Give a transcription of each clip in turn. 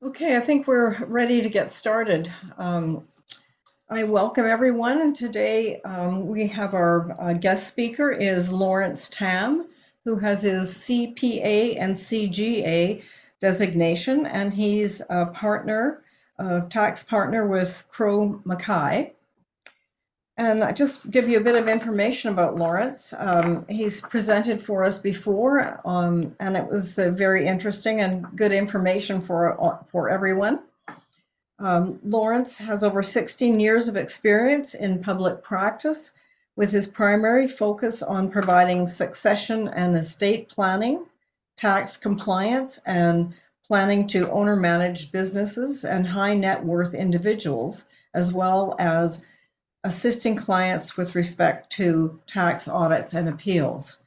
Okay, I think we're ready to get started. Um, I welcome everyone, and today um, we have our uh, guest speaker is Lawrence Tam, who has his CPA and CGA designation, and he's a partner, a tax partner with Crowe Mackay. And I just give you a bit of information about Lawrence. Um, he's presented for us before, um, and it was uh, very interesting and good information for uh, for everyone. Um, Lawrence has over 16 years of experience in public practice, with his primary focus on providing succession and estate planning, tax compliance, and planning to owner managed businesses and high net worth individuals, as well as assisting clients with respect to tax audits and appeals.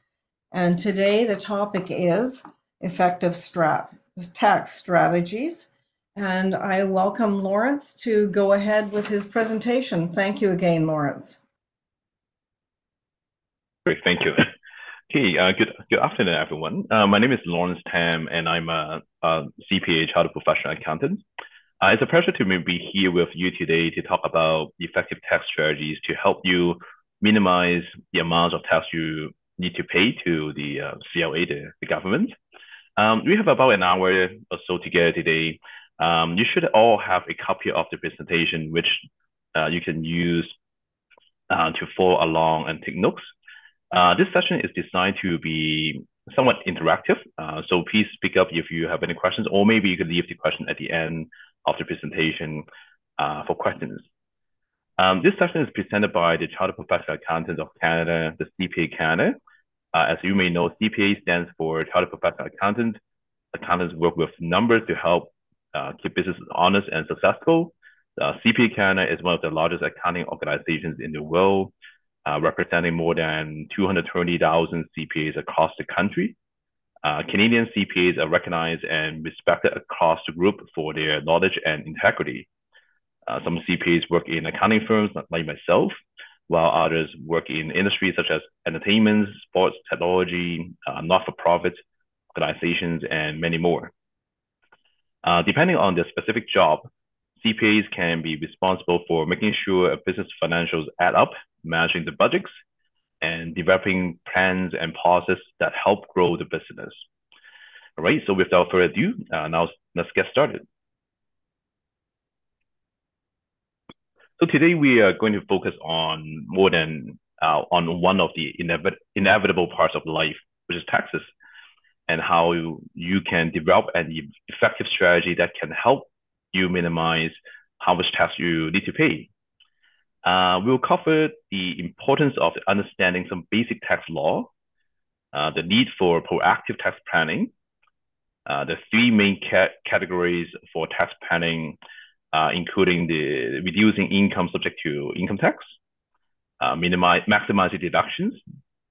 And today the topic is effective strat tax strategies. And I welcome Lawrence to go ahead with his presentation. Thank you again, Lawrence. Great, thank you. Okay, uh, good good afternoon, everyone. Uh, my name is Lawrence Tam, and I'm a, a CPA, Chartered Professional Accountant. Uh, it's a pleasure to be here with you today to talk about effective tax strategies to help you minimize the amount of tax you need to pay to the uh, CRA, the, the government. Um, we have about an hour or so together today. Um, you should all have a copy of the presentation, which uh, you can use uh, to follow along and take notes. Uh, this session is designed to be somewhat interactive. Uh, so please speak up if you have any questions, or maybe you could leave the question at the end of the presentation uh, for questions. Um, this session is presented by the Chartered Professional Accountants of Canada, the CPA Canada. Uh, as you may know, CPA stands for Chartered Professional Accountant. Accountants work with numbers to help uh, keep businesses honest and successful. Uh, CPA Canada is one of the largest accounting organizations in the world, uh, representing more than 220,000 CPAs across the country. Uh, Canadian CPAs are recognized and respected across the group for their knowledge and integrity. Uh, some CPAs work in accounting firms like myself, while others work in industries such as entertainment, sports, technology, uh, not-for-profit organizations, and many more. Uh, depending on their specific job, CPAs can be responsible for making sure a business financials add up, managing the budgets, and developing plans and policies that help grow the business. All right, so without further ado, uh, now let's get started. So today we are going to focus on more than uh, on one of the inevit inevitable parts of life, which is taxes, and how you, you can develop an effective strategy that can help you minimize how much tax you need to pay uh, we'll cover the importance of understanding some basic tax law, uh, the need for proactive tax planning, uh, the three main ca categories for tax planning, uh, including the reducing income subject to income tax, uh, minimize, maximizing deductions,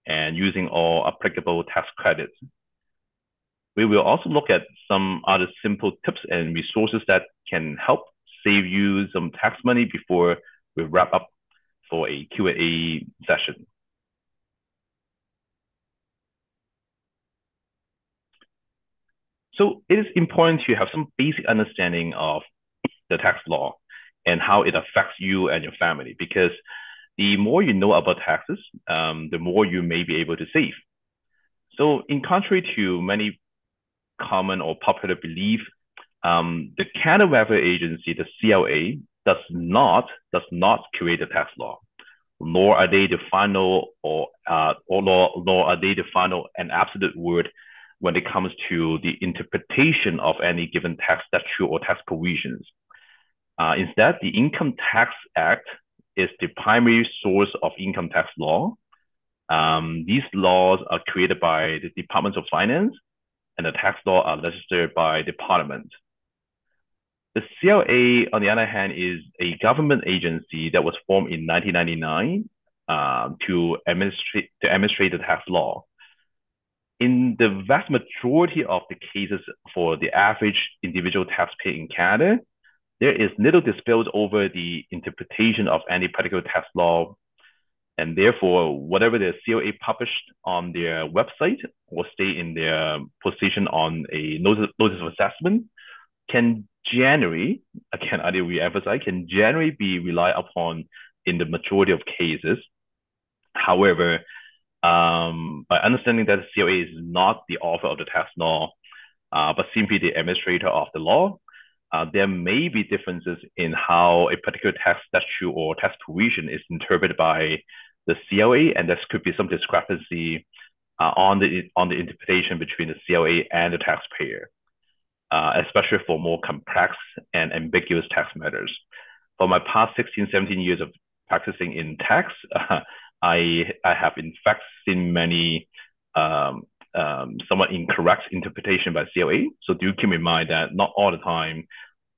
and using all applicable tax credits. We will also look at some other simple tips and resources that can help save you some tax money before we wrap up for a Q&A session. So it is important to have some basic understanding of the tax law and how it affects you and your family because the more you know about taxes, um, the more you may be able to save. So in contrary to many common or popular belief, um, the Canada Revenue Agency, the CRA, does not does not create a tax law, nor are they the final or uh, or nor, nor are they the final and absolute word when it comes to the interpretation of any given tax statute or tax provisions. Uh, instead, the Income Tax Act is the primary source of income tax law. Um, these laws are created by the Department of Finance, and the tax law are legislated by the Parliament. The CRA, on the other hand, is a government agency that was formed in 1999 um, to administrate to administrate the tax law. In the vast majority of the cases for the average individual taxpayer in Canada, there is little dispute over the interpretation of any particular tax law, and therefore, whatever the CRA published on their website will stay in their position on a notice, notice of assessment can generally, again, I did re-emphasize, can generally be relied upon in the majority of cases. However, um, by understanding that the CRA is not the author of the tax law, uh, but simply the administrator of the law, uh, there may be differences in how a particular tax statute or tax provision is interpreted by the CRA, and there could be some discrepancy uh, on the on the interpretation between the CRA and the taxpayer, uh, especially for more complex and ambiguous tax matters. For my past 16, 17 years of practicing in tax, I I have in fact seen many um, um, somewhat incorrect interpretation by CRA. So do keep in mind that not all the time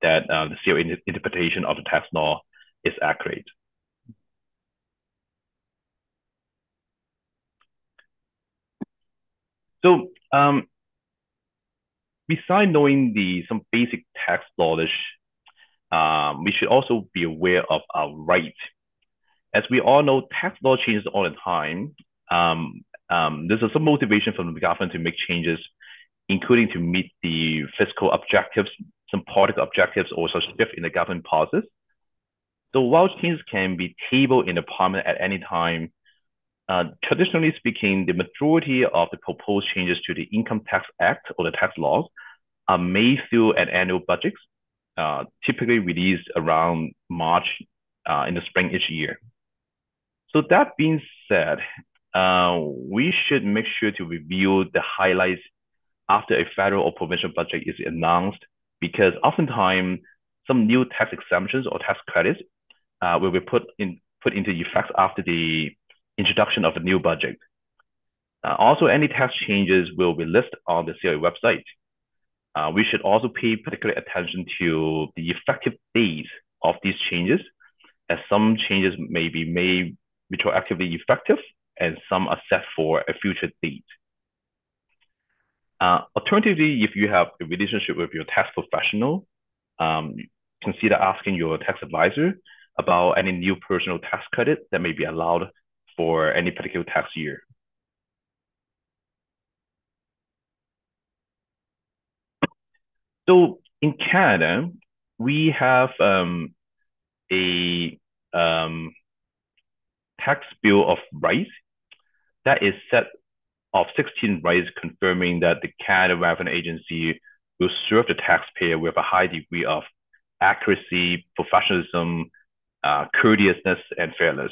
that uh, the CRA interpretation of the tax law is accurate. So um, besides knowing the some basic tax knowledge, um, we should also be aware of our rights. As we all know, tax law changes all the time. Um, um, there's some motivation from the government to make changes, including to meet the fiscal objectives, some political objectives, or some shift in the government policies. So while changes can be tabled in the parliament at any time, uh, traditionally speaking, the majority of the proposed changes to the Income Tax Act or the tax laws are made through an annual budget, uh, typically released around March uh, in the spring each year. So that being said, uh, we should make sure to review the highlights after a federal or provincial budget is announced, because oftentimes some new tax exemptions or tax credits uh, will be put in put into effect after the introduction of the new budget. Uh, also, any tax changes will be listed on the CRA website. Uh, we should also pay particular attention to the effective date of these changes, as some changes may be made retroactively effective and some are set for a future date. Uh, alternatively, if you have a relationship with your tax professional, um, consider asking your tax advisor about any new personal tax credit that may be allowed for any particular tax year. So in Canada, we have um, a um, tax bill of rights that is set of 16 rights confirming that the Canada Revenue Agency will serve the taxpayer with a high degree of accuracy, professionalism, uh, courteousness, and fairness.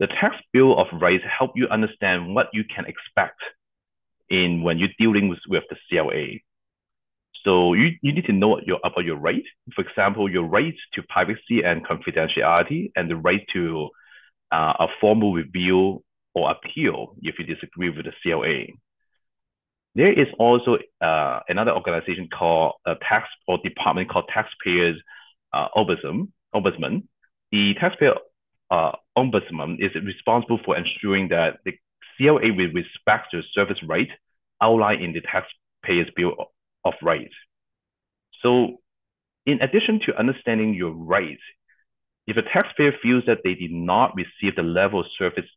The tax bill of rights help you understand what you can expect in when you're dealing with, with the CRA. So you, you need to know your, about your right. For example, your right to privacy and confidentiality and the right to uh, a formal review or appeal if you disagree with the CRA. There is also uh, another organization called a tax or department called Taxpayers uh. Ombudsman. The taxpayer uh, ombudsman is responsible for ensuring that the CRA with respect to service right outlined in the taxpayers bill of rights. So in addition to understanding your rights, if a taxpayer feels that they did not receive the level of service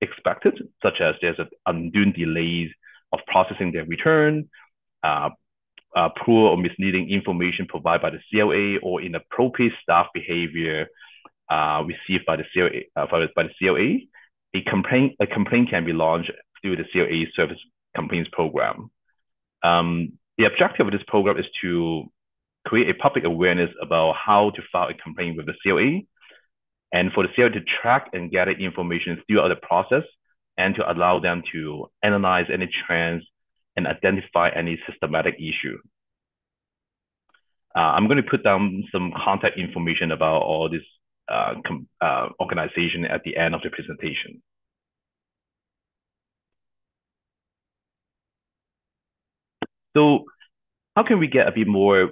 expected, such as there's an undue delays of processing their return, uh, uh, poor or misleading information provided by the CRA, or inappropriate staff behavior uh, received by the CRA, uh, by the CRA, a complaint, a complaint can be launched through the CRA Service Complaints Program. Um, the objective of this program is to create a public awareness about how to file a complaint with the CRA, and for the CRA to track and gather information throughout the process, and to allow them to analyze any trends and identify any systematic issue. Uh, I'm going to put down some contact information about all this uh, uh, organization at the end of the presentation. So how can we get a bit more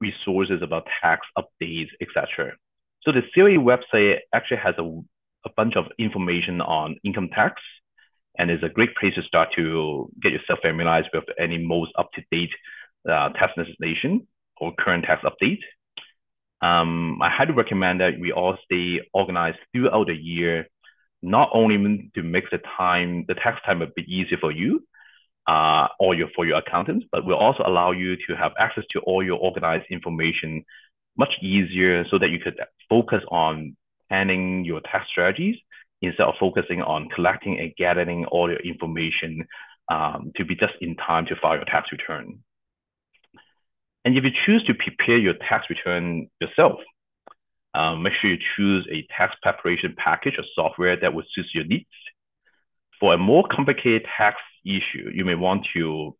resources about tax updates, etc.? So the CRA website actually has a, a bunch of information on income tax and is a great place to start to get yourself familiarized with any most up-to-date uh, tax legislation or current tax update. Um, I highly recommend that we all stay organized throughout the year, not only to make the time, the tax time a bit easier for you, uh, all your for your accountants, but will also allow you to have access to all your organized information much easier so that you could focus on planning your tax strategies instead of focusing on collecting and gathering all your information um, to be just in time to file your tax return. And if you choose to prepare your tax return yourself, um, make sure you choose a tax preparation package or software that would suit your needs. For a more complicated tax issue, you may want to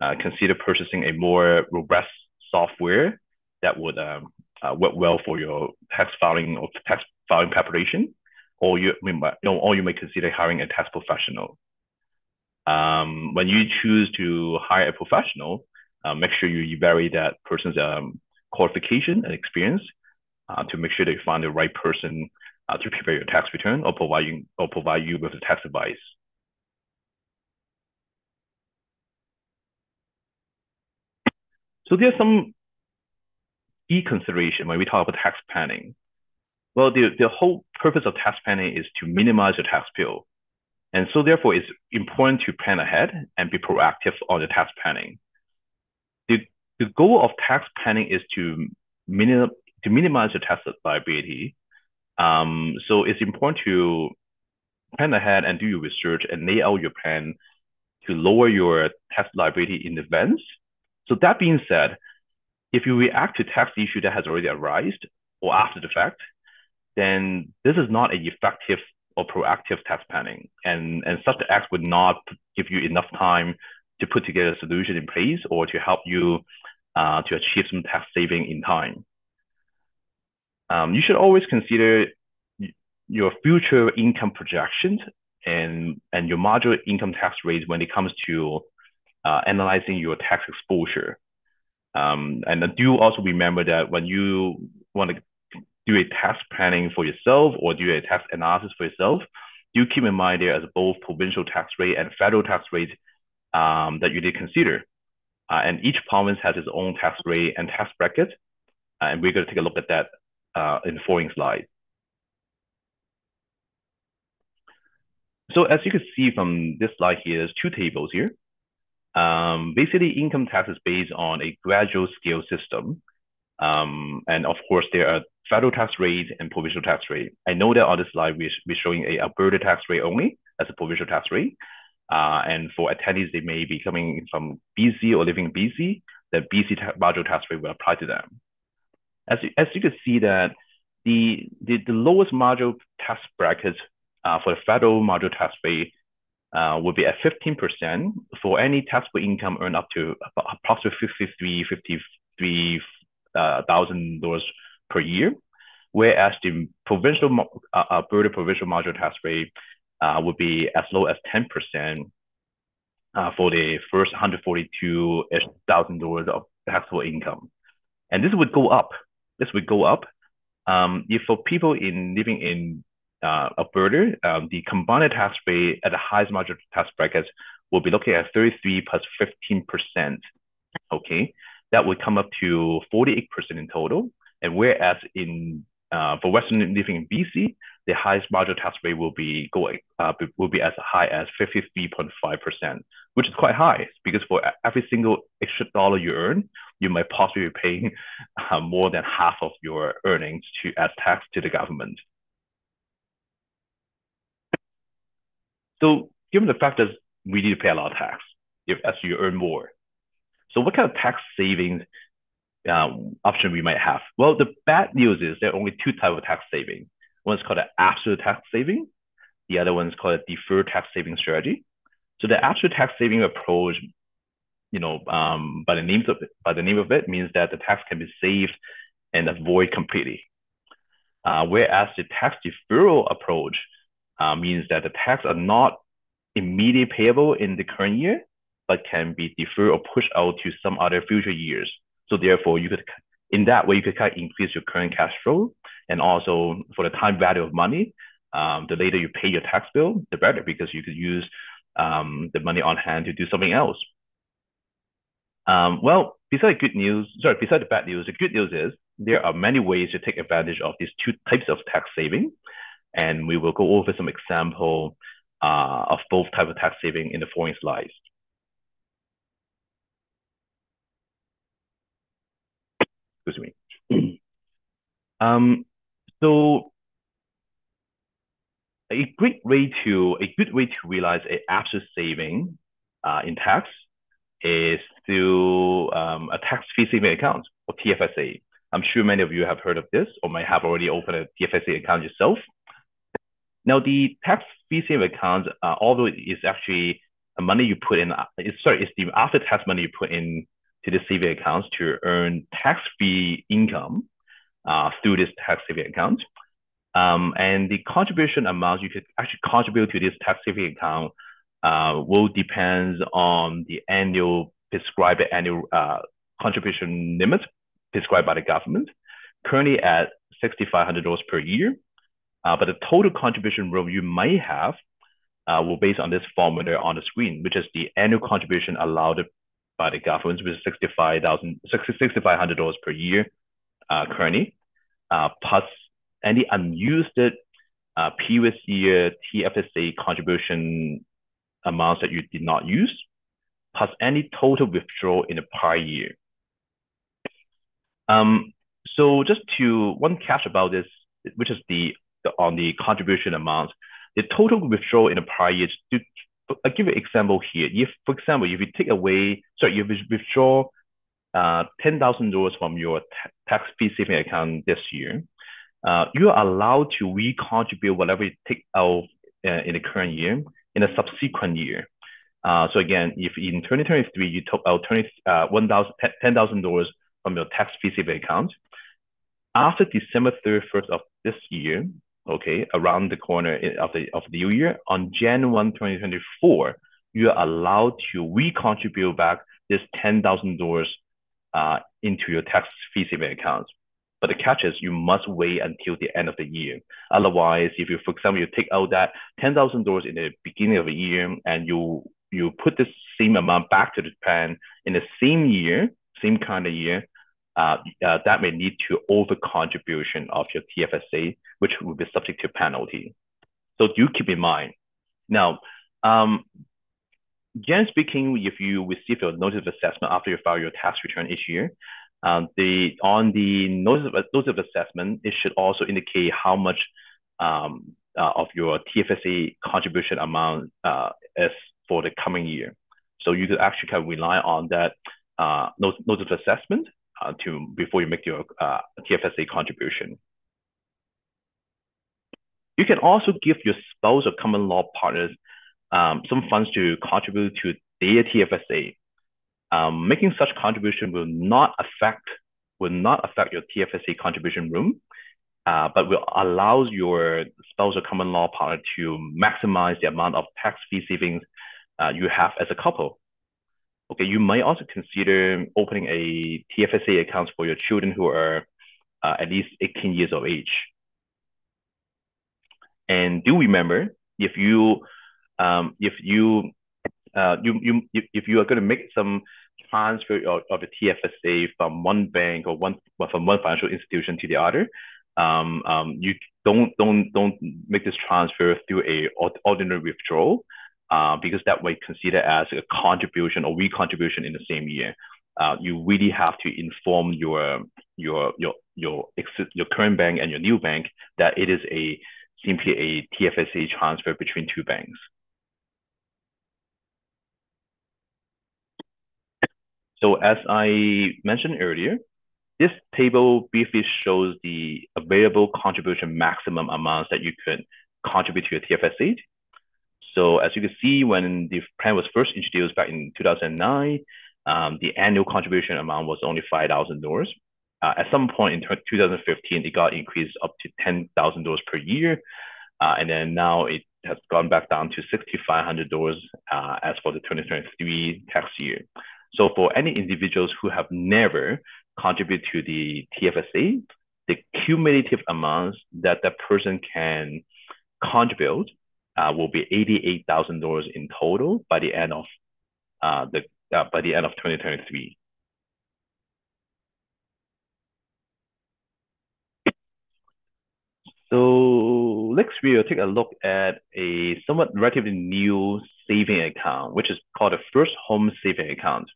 uh, consider purchasing a more robust software that would um, uh, work well for your tax filing or tax filing preparation, or you, or you may consider hiring a tax professional. Um, when you choose to hire a professional, uh, make sure you evaluate that person's um, qualification and experience uh, to make sure that you find the right person uh, to prepare your tax return or provide you, or provide you with the tax advice. So there's some key consideration when we talk about tax planning. Well, the, the whole purpose of tax planning is to minimize your tax bill. And so therefore it's important to plan ahead and be proactive on the tax planning. The, goal of tax planning is to, minim, to minimize your tax liability. Um, so it's important to plan ahead and do your research and lay out your plan to lower your tax liability in advance. So that being said, if you react to tax issue that has already arisen or after the fact, then this is not an effective or proactive tax planning. And, and such act would not give you enough time to put together a solution in place or to help you uh, to achieve some tax saving in time. Um, you should always consider your future income projections and, and your marginal income tax rate when it comes to uh, analyzing your tax exposure. Um, and do also remember that when you want to do a tax planning for yourself or do a tax analysis for yourself, do keep in mind there as both provincial tax rate and federal tax rate um, that you to consider. Uh, and each province has its own tax rate and tax bracket. Uh, and we're going to take a look at that uh, in the following slide. So as you can see from this slide here, there's two tables here. Um, basically, income tax is based on a gradual scale system. Um, and of course, there are federal tax rate and provincial tax rate. I know that on this slide, we're, we're showing a Alberta tax rate only as a provincial tax rate. Uh, and for attendees, they may be coming from BC or living in BC, the BC marginal tax rate will apply to them. As you, as you can see that the, the, the lowest marginal tax bracket uh, for the federal marginal tax rate uh, would be at 15% for any taxable income earned up to approximately 53, 53 uh, thousand dollars per year, whereas the provincial uh, Alberta provincial marginal tax rate uh, would be as low as 10% uh, for the first 142 thousand dollars of taxable income, and this would go up. This would go up um, if for people in living in uh, Alberta, um, the combined tax rate at the highest marginal tax bracket will be looking at 33 plus 15%. Okay, that would come up to 48% in total. And whereas in uh, for Western living in BC, the highest marginal tax rate will be going uh, will be as high as 53.5%, which is quite high because for every single extra dollar you earn, you might possibly be paying uh, more than half of your earnings to as tax to the government. So given the fact that we need to pay a lot of tax if as you earn more, so what kind of tax savings um, option we might have? Well, the bad news is there are only two types of tax saving. One is called an absolute tax saving. The other one is called a deferred tax saving strategy. So the absolute tax saving approach, you know, um, by the name of it, by the name of it means that the tax can be saved and avoid completely. Uh, whereas the tax deferral approach uh, means that the tax are not immediately payable in the current year, but can be deferred or pushed out to some other future years. So therefore, you could, in that way, you could kind of increase your current cash flow. And also for the time value of money, um, the later you pay your tax bill, the better because you could use um, the money on hand to do something else. Um, well, besides good news, sorry, besides the bad news, the good news is there are many ways to take advantage of these two types of tax saving. And we will go over some example uh, of both types of tax saving in the following slides. excuse me. Um, so a great way to a good way to realize a absolute saving uh, in tax is through um, a tax-free saving account or TFSA. I'm sure many of you have heard of this or might have already opened a TFSA account yourself. Now, the tax-free saving account, uh, although it is actually a money you put in, it's, sorry, it's the after-tax money you put in to the saving accounts to earn tax-free income uh, through this tax saving account. Um, and the contribution amount you could actually contribute to this tax saving account uh, will depend on the annual prescribed annual uh, contribution limit prescribed by the government, currently at $6,500 per year. Uh, but the total contribution room you might have uh, will based on this formula on the screen, which is the annual contribution allowed by the government, which is $6,500 per year currently, uh, plus any unused uh, previous year TFSA contribution amounts that you did not use, plus any total withdrawal in the prior year. Um, so just to one catch about this, which is on the contribution amount, the total withdrawal in the prior year. I'll give you an example here. If, for example, if you take away, sorry, if you withdraw uh, $10,000 from your tax-free saving account this year, uh, you are allowed to recontribute whatever you take out uh, in the current year in a subsequent year. Uh, so again, if in 2023 you took out 20, uh, $10,000 from your tax-free saving account, after December 31st of this year, okay, around the corner of the of the new year, on January 1, 2024, you are allowed to recontribute back this $10,000 uh, into your tax-free saving account. But the catch is you must wait until the end of the year. Otherwise, if you, for example, you take out that $10,000 in the beginning of the year and you you put the same amount back to the in the same year, same kind of year, uh, uh, that may lead to over contribution of your TFSA, which will be subject to penalty. So do keep in mind. Now, um, generally speaking, if you receive your notice of assessment after you file your tax return each year, um, the on the notice of, notice of assessment, it should also indicate how much um, uh, of your TFSA contribution amount uh, is for the coming year. So you could actually kind of rely on that uh, notice of assessment uh, to before you make your uh, TFSA contribution. You can also give your spouse or common law partners um, some funds to contribute to their TFSA. Um, making such contribution will not affect will not affect your TFSA contribution room, uh, but will allow your spouse or common law partner to maximize the amount of tax-free savings uh, you have as a couple. Okay, you might also consider opening a TFSA account for your children who are uh, at least 18 years of age. And do remember, if you um, if you uh, you, you if you are going to make some transfer of, of the TFSA from one bank or one from one financial institution to the other, um, um, you don't don't don't make this transfer through a ordinary withdrawal, uh, because that way considered as a contribution or recontribution in the same year. Uh, you really have to inform your your your your your current bank and your new bank that it is a simply a TFSA transfer between two banks. So as I mentioned earlier, this table briefly shows the available contribution maximum amounts that you could contribute to your TFSA. So as you can see, when the plan was first introduced back in 2009, um, the annual contribution amount was only $5,000. Uh, at some point in 2015, it got increased up to $10,000 per year. Uh, and then now it has gone back down to $6,500 uh, as for the 2023 tax year. So for any individuals who have never contributed to the TFSA, the cumulative amounts that that person can contribute uh, will be $88,000 in total by the end of uh, the uh, by the end of 2023. So next we'll take a look at a somewhat relatively new saving account, which is called a first home saving account.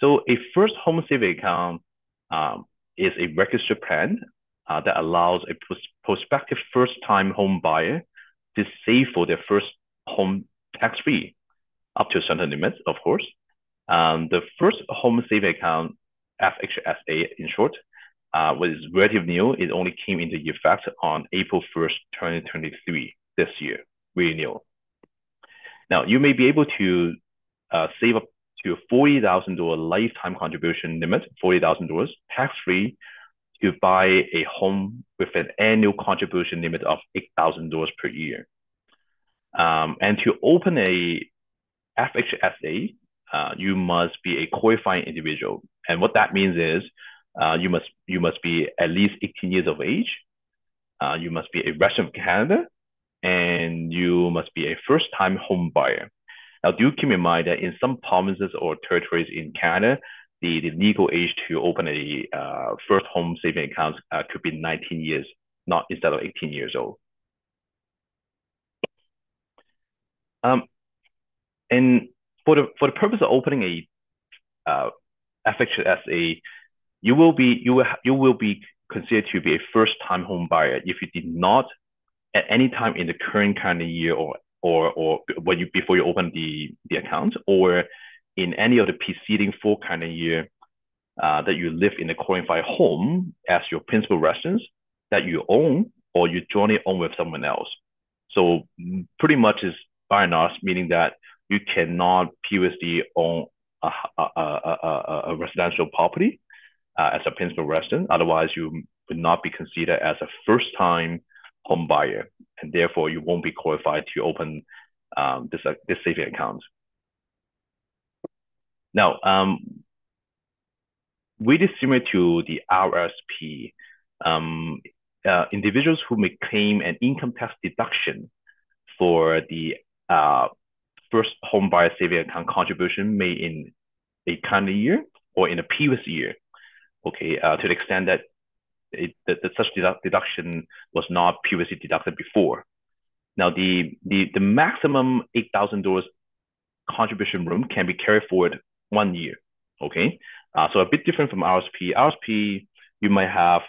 So a first home saving account um, is a registered plan uh, that allows a prospective first-time home buyer to save for their first home tax-free, up to a certain limit, of course. Um, the first home saving account, FHSA in short, uh, was relatively new. It only came into effect on April 1st, 2023, this year, really new. Now, you may be able to uh, save up to $40,000 lifetime contribution limit, $40,000 tax-free to buy a home with an annual contribution limit of $8,000 per year. Um, and to open a FHSA, uh, you must be a qualifying individual. And what that means is uh, you must you must be at least 18 years of age. Uh, you must be a resident of Canada, and you must be a first-time home buyer. Now, do keep in mind that in some provinces or territories in Canada, the, the legal age to open a uh, first home saving account uh, could be 19 years, not instead of 18 years old. Um, and for the for the purpose of opening a uh, FHSA, you will be you will you will be considered to be a first time home buyer if you did not at any time in the current calendar year or or or when you before you open the the account or in any of the preceding four calendar year uh, that you live in a qualified home as your principal residence that you own or you jointly own with someone else. So pretty much is by and large meaning that you cannot previously own a, a, a, a, a residential property uh, as a principal resident. Otherwise, you would not be considered as a first-time home buyer, and therefore you won't be qualified to open um, this uh, this saving account. Now, um, really similar to the RSP, um, uh, individuals who may claim an income tax deduction for the uh, first home buyer saving account contribution made in a calendar year or in a previous year, okay, uh, to the extent that, it, that, that such deduction was not previously deducted before. Now, the, the, the maximum $8,000 contribution room can be carried forward one year, okay? Uh, so a bit different from RSP. RSP, you might have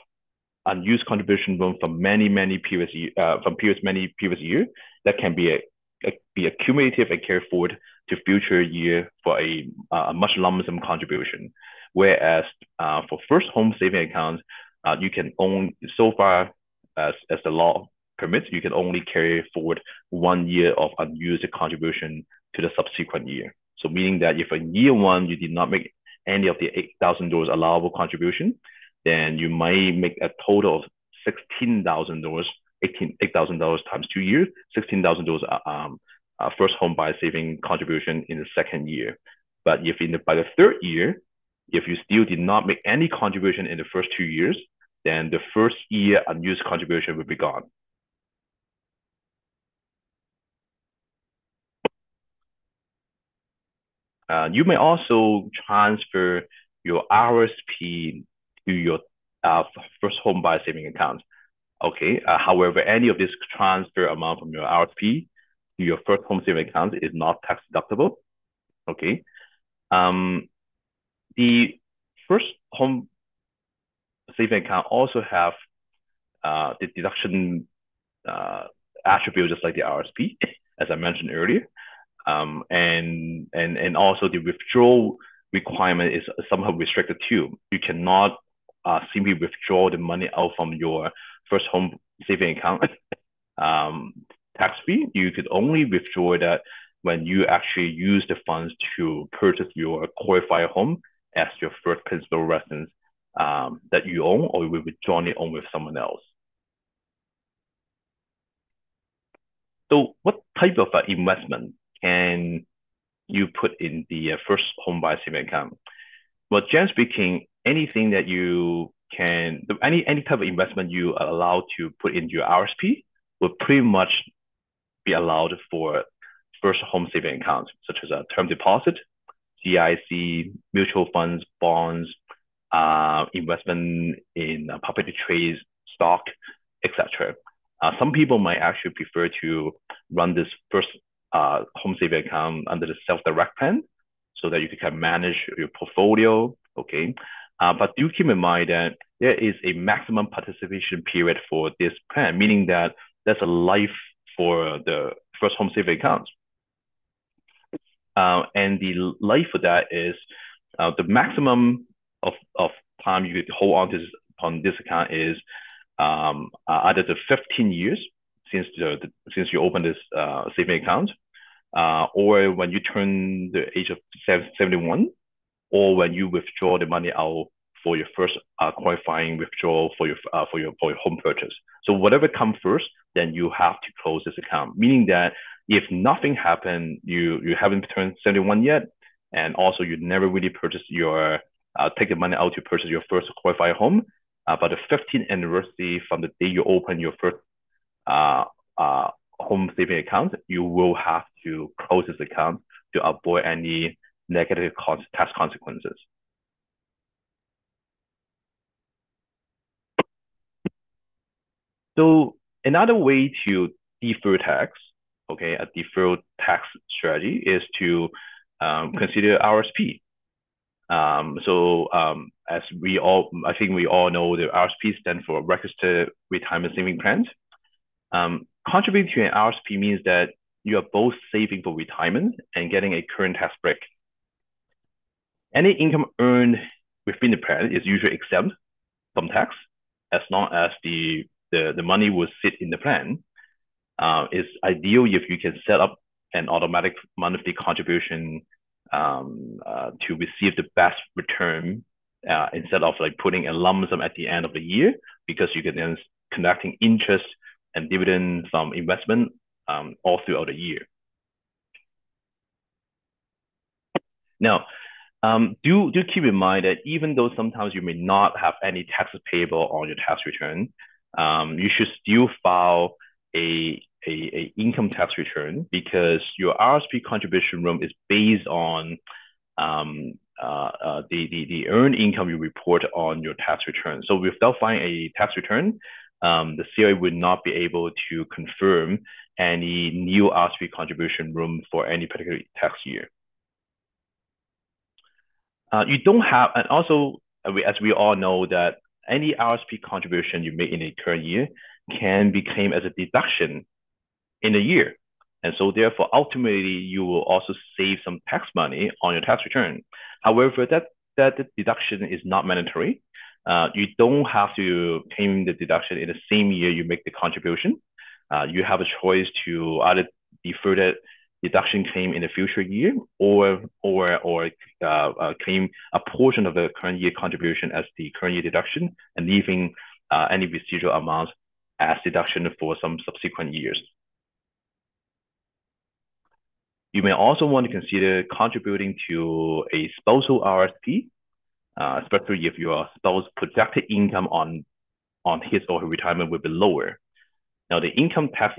unused contribution room from many, many previous uh, from previous many previous year that can be be accumulative and carried forward to future year for a, a much lump sum contribution. Whereas uh, for first home saving accounts, uh, you can own so far as, as the law permits, you can only carry forward one year of unused contribution to the subsequent year. So meaning that if in year one you did not make any of the $8,000 allowable contribution, then you might make a total of $16,000, $8,000 times two years, $16,000 uh, um, uh, first home buyer saving contribution in the second year. But if in the, by the third year, if you still did not make any contribution in the first two years, then the first year unused contribution will be gone. Uh, you may also transfer your RSP to your uh, first home buyer saving account. Okay. Uh, however, any of this transfer amount from your RSP to your first home saving account is not tax deductible. Okay. Um, the first home saving account also have uh, the deduction uh, attribute just like the RSP, as I mentioned earlier. Um, and and and also the withdrawal requirement is somehow restricted too. You cannot uh, simply withdraw the money out from your first home saving account um, tax free. You could only withdraw that when you actually use the funds to purchase your qualified home as your first principal residence um, that you own or you will jointly own with someone else. So what type of uh, investment can you put in the uh, first home buyer saving account? Well, generally speaking, anything that you can, any any type of investment you are allowed to put into your RSP will pretty much be allowed for first home saving accounts, such as a term deposit, GIC, mutual funds, bonds, uh, investment in uh, property trades, stock, etc. Uh, some people might actually prefer to run this first uh, home saving account under the self-direct plan so that you can manage your portfolio. Okay. Uh, but do keep in mind that there is a maximum participation period for this plan, meaning that there's a life for the first home saving account. Uh, and the life for that is uh, the maximum of, of time you could hold on to this, on this account is um, uh, either the 15 years since the, the since you open this uh, saving account, uh, or when you turn the age of 71, or when you withdraw the money out for your first uh, qualifying withdrawal for your uh, for your for your home purchase. So whatever comes first, then you have to close this account. Meaning that if nothing happened, you you haven't turned 71 yet, and also you never really purchased your uh, take the money out to purchase your first qualified home. Uh, but the 15th anniversary from the day you open your first uh, uh, home saving account, you will have to close this account to avoid any negative tax consequences. So another way to defer tax, okay, a deferred tax strategy is to um, consider RSP. Um, so um, as we all, I think we all know the RSP stands for Registered Retirement Saving Plans. Um, contributing to an RSP means that you are both saving for retirement and getting a current tax break. Any income earned within the plan is usually exempt from tax as long as the, the, the money will sit in the plan. Uh, it's ideal if you can set up an automatic monthly contribution um, uh, to receive the best return uh, instead of like putting a lump sum at the end of the year because you can then collecting interest and dividend from investment um, all throughout the year. Now, um, do, do keep in mind that even though sometimes you may not have any taxes payable on your tax return, um, you should still file a, a, a, income tax return because your RSP contribution room is based on um, uh, uh, the, the, the earned income you report on your tax return. So without filing a tax return, um, the CRA would not be able to confirm any new RSP contribution room for any particular tax year. Uh, you don't have, and also uh, as we all know that any RSP contribution you make in a current year can be claimed as a deduction in a year. And so therefore, ultimately, you will also save some tax money on your tax return. However, that, that deduction is not mandatory. Uh, you don't have to claim the deduction in the same year you make the contribution. Uh, you have a choice to either defer that deduction claim in the future year or or or uh, uh, claim a portion of the current year contribution as the current year deduction and leaving uh, any residual amounts as deduction for some subsequent years. You may also want to consider contributing to a spousal RSP uh, especially if your spouse projected income on, on his or her retirement will be lower. Now, the Income Tax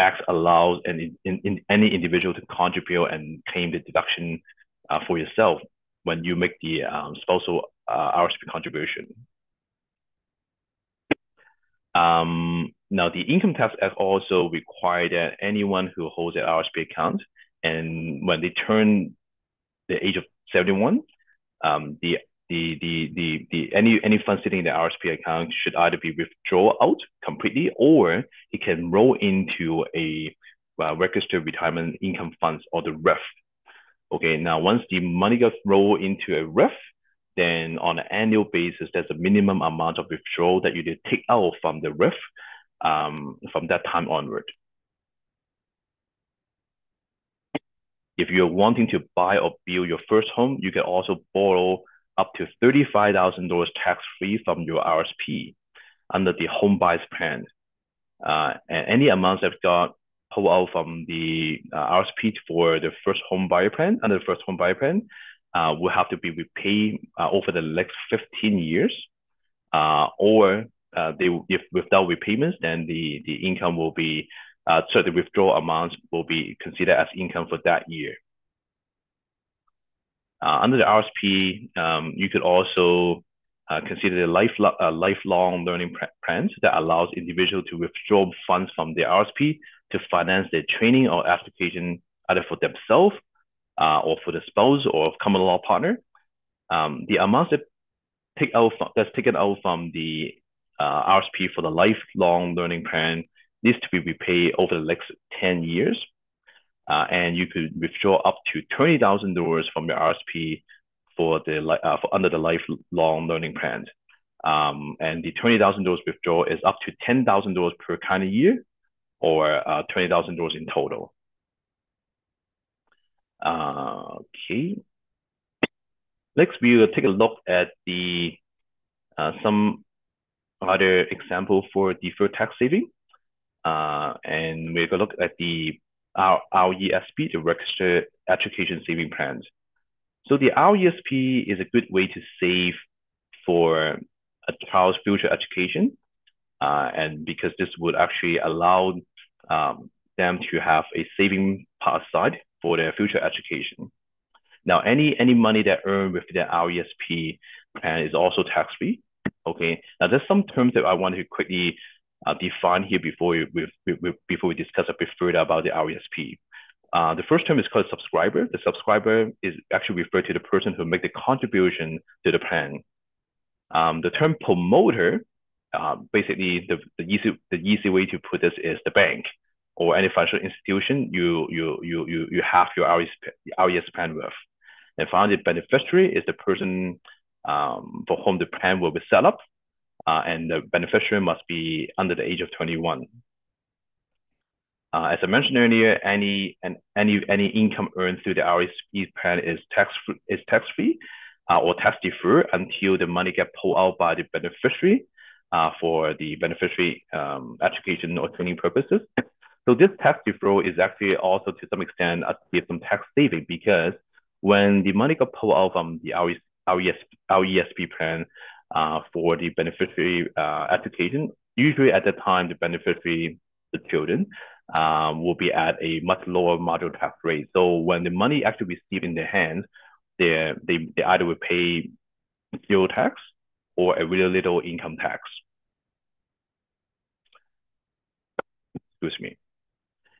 Act allows an, in, in, any individual to contribute and claim the deduction uh, for yourself when you make the um, spousal uh, RSP contribution. Um, now, the Income Tax Act also require that anyone who holds an RSP account and when they turn the age of 71, um, the the the the the any any fund sitting in the RSP account should either be withdrawn out completely or it can roll into a uh, registered retirement income funds or the RRIF. Okay, now once the money gets rolled into a RRIF, then on an annual basis, there's a minimum amount of withdrawal that you need to take out from the RRIF um, from that time onward. If you're wanting to buy or build your first home, you can also borrow up to $35,000 tax-free from your RSP under the home buyers plan. Uh, and any amounts that got pulled out from the uh, RSP for the first home buyer plan, under the first home buyer plan, uh, will have to be repaid uh, over the next 15 years. Uh, or uh, they, if without repayments, then the, the income will be, so the withdrawal amounts will be considered as income for that year. Uh, under the RSP, um, you could also uh, consider the life, uh, lifelong learning plans that allows individuals to withdraw funds from their RSP to finance their training or application either for themselves uh, or for the spouse or common law partner. Um, the amounts that take out from, that's taken out from the uh, RSP for the lifelong learning plan needs to be repaid over the next 10 years. Uh, and you could withdraw up to $20,000 from your RSP for the uh, for under the lifelong learning plan. Um, and the $20,000 withdrawal is up to $10,000 per kind of year or uh, $20,000 in total. Uh, okay. Next, we will take a look at the uh, some other example for deferred tax saving. Uh, and we're going to look at the our, RESP, the Registered Education Saving Plans. So the RESP is a good way to save for a child's future education. Uh, and because this would actually allow um, them to have a saving part aside for their future education. Now, any any money that earned with the RESP plan is also tax free. Okay. Now, there's some terms that I want to quickly uh, define here before we, we, we, before we discuss a bit further about the RESP. Uh, the first term is called subscriber. The subscriber is actually referred to the person who make the contribution to the plan. Um, the term promoter, uh, basically the, the easy the easy way to put this is the bank or any financial institution you you you you you have your RES, RES plan with. And finally, beneficiary is the person um, for whom the plan will be set up, uh, and the beneficiary must be under the age of 21. Uh, as I mentioned earlier, any and any any income earned through the RSP plan is tax is tax free uh, or tax deferred until the money get pulled out by the beneficiary uh, for the beneficiary um, education or training purposes. So this tax deferral is actually also to some extent a, some tax saving because when the money got pulled out from the RES, RES, RESP plan uh, for the beneficiary uh, education, usually at the time the beneficiary, the children, um, will be at a much lower marginal tax rate. So when the money actually received in their hands, they, they, they either will pay zero tax or a really little income tax. Excuse me.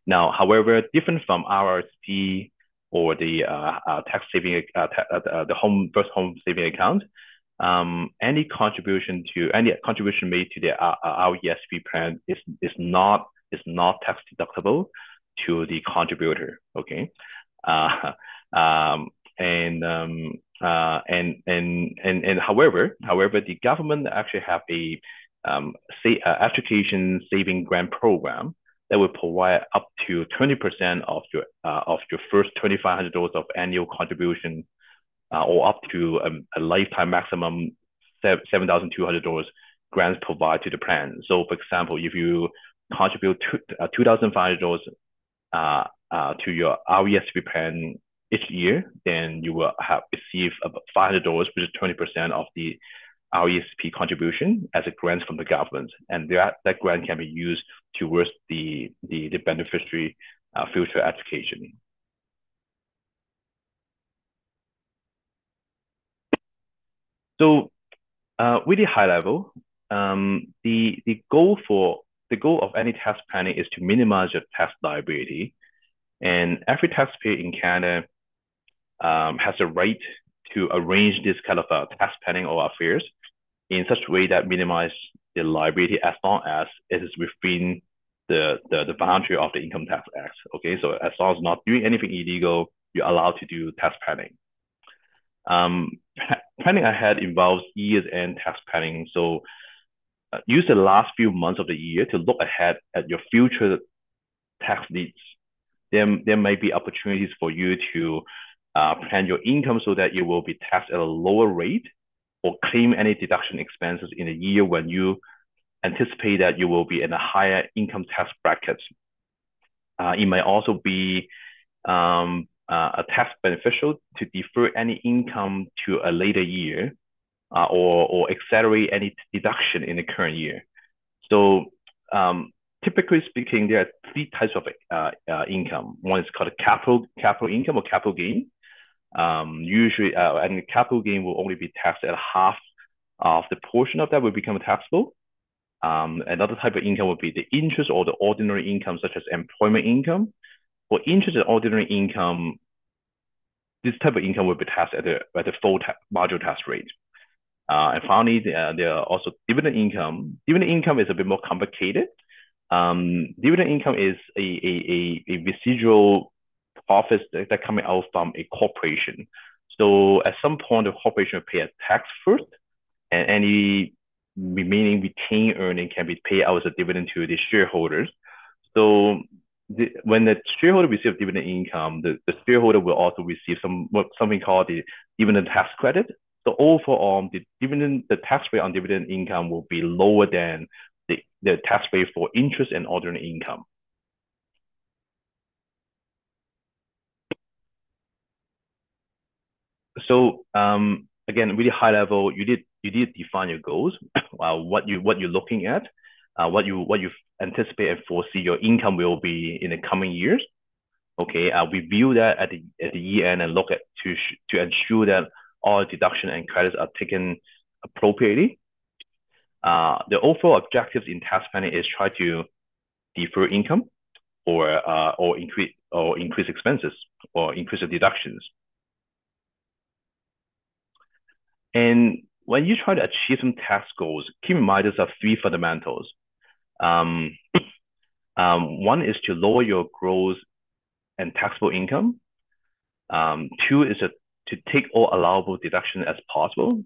Now, however, different from RSP or the uh, uh, tax saving, uh, ta uh, the home first home saving account, um, any contribution to any contribution made to the uh, RESP plan is is not is not tax deductible to the contributor. Okay, uh, um, and um, uh, and and and and however, however, the government actually have a um, say uh, education saving grant program that will provide up to 20% of your uh, of your first $2,500 of annual contribution, uh, or up to a lifetime maximum $7,200 grants provided to the plan. So, for example, if you contribute uh, $2,500 uh, uh, to your RESP plan each year, then you will have receive about $500, which is 20% of the RESP contribution as a grant from the government. And that, that grant can be used towards the, the, the beneficiary uh, future education. So uh, really high level, um, the, the goal for the goal of any tax planning is to minimize your tax liability. And every taxpayer in Canada um, has a right to arrange this kind of uh, tax planning or affairs in such a way that minimize the liability as long as it is within the, the, the boundary of the Income Tax Act. Okay, so as long as not doing anything illegal, you're allowed to do tax planning. Um, planning ahead involves years and tax planning. So uh, use the last few months of the year to look ahead at your future tax needs. There, there may be opportunities for you to uh, plan your income so that you will be taxed at a lower rate or claim any deduction expenses in a year when you anticipate that you will be in a higher income tax bracket. Uh, it may also be um, uh, a tax beneficial to defer any income to a later year uh, or, or accelerate any deduction in the current year. So um, typically speaking, there are three types of uh, uh, income. One is called capital capital income or capital gain. Um, usually, uh, and capital gain will only be taxed at half of the portion of that will become taxable. Um, another type of income would be the interest or the ordinary income, such as employment income. For interest and ordinary income, this type of income will be taxed at the, at the full ta marginal tax rate. Uh, and finally, there, there are also dividend income. Dividend income is a bit more complicated. Um, dividend income is a, a, a, a residual profits that, that coming out from a corporation. So at some point, the corporation will pay a tax first, and any remaining retained earning can be paid out as a dividend to the shareholders. So the, when the shareholder receives dividend income, the, the shareholder will also receive some something called the dividend tax credit. So overall, the dividend, the tax rate on dividend income will be lower than the, the tax rate for interest and ordinary income. So um, again, really high level, you did you did define your goals, uh, what you what you're looking at, uh, what you what you anticipate and foresee your income will be in the coming years. Okay, uh, we view that at the at the year end and look at to to ensure that all deduction and credits are taken appropriately. Uh, the overall objectives in tax planning is try to defer income or uh, or increase or increase expenses or increase the deductions. And when you try to achieve some tax goals, keep in mind there are three fundamentals. Um, um, one is to lower your gross and taxable income. Um, two is a, to take all allowable deductions as possible.